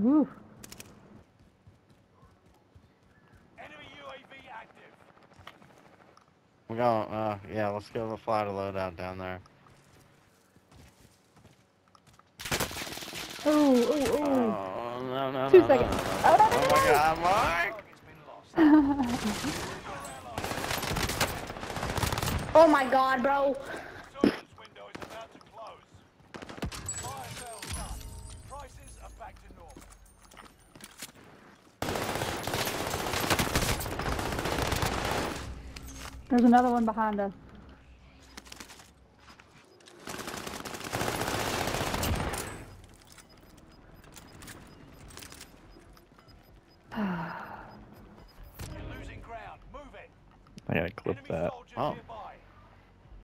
Woo. Enemy UAV active. We're going, uh, yeah, let's go fly the loadout down there. Ooh, ooh, Oh, ooh. no, no, Two no, seconds. no, no. Oh, no, no, Oh my god, Mark! Target's been lost. oh my god, bro. There's another one behind us. You're losing ground. Move it. I gotta clip that. Oh. nearby.